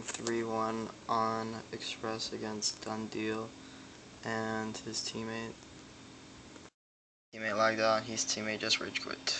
game 3-1 on Express against Dundee and his teammate. Teammate lagged out, his teammate just rage quit.